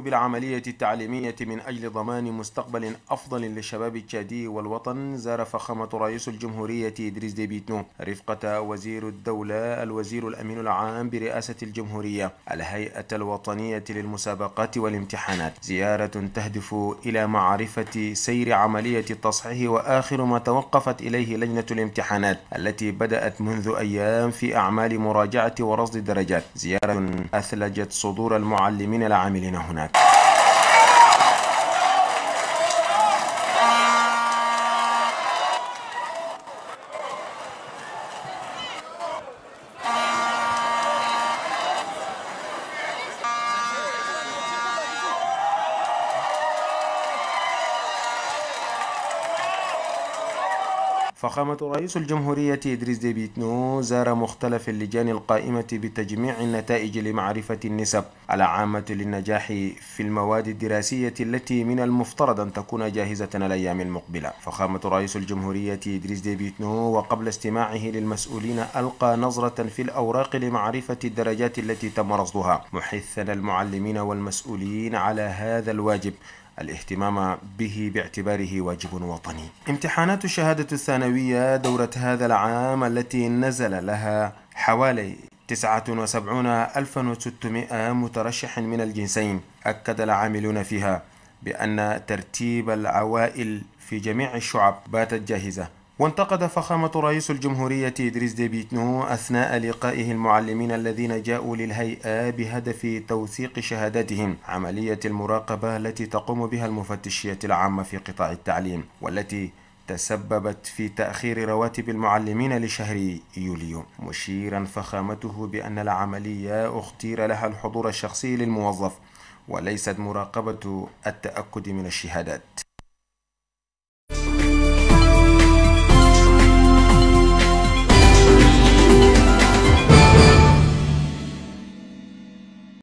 بالعملية التعليمية من أجل ضمان مستقبل أفضل للشباب التشادي والوطن زار فخامة رئيس الجمهورية إدريس ديبيتنو رفقة وزير الدولة الوزير الأمين العام برئاسة الجمهورية الهيئة الوطنية للمسابقات والامتحانات. زيارة تهدف إلى معرفة سير عملية التصحيح وآخر ما توقفت إليه لجنة الامتحانات التي بدأت منذ أيام في أعمال مراجعة ورصد الدرجات زيارة أثلجت صدور المعلمين العاملين هناك فخامة رئيس الجمهورية إدريس ديبي إتنو زار مختلف اللجان القائمة بتجميع النتائج لمعرفة النسب. العامة للنجاح في المواد الدراسية التي من المفترض أن تكون جاهزة الأيام المقبلة. فخامة رئيس الجمهورية إدريس ديبي إتنو وقبل استماعه للمسؤولين ألقى نظرة في الأوراق لمعرفة الدرجات التي تم رصدها محثا المعلمين والمسؤولين على هذا الواجب. الاهتمام به باعتباره واجب وطني. امتحانات الشهادة الثانوية دورة هذا العام التي نزل لها حوالي 79600 مترشح من الجنسين أكد العاملون فيها بأن ترتيب العوائل في جميع الشعب باتت جاهزة. وانتقد فخامة رئيس الجمهورية إدريس ديبيتنو أثناء لقائه المعلمين الذين جاءوا للهيئة بهدف توثيق شهاداتهم عملية المراقبة التي تقوم بها المفتشية العامة في قطاع التعليم والتي تسببت في تأخير رواتب المعلمين لشهر يوليو. مشيرا فخامته بأن العملية اختير لها الحضور الشخصي للموظف وليست مراقبة التأكد من الشهادات.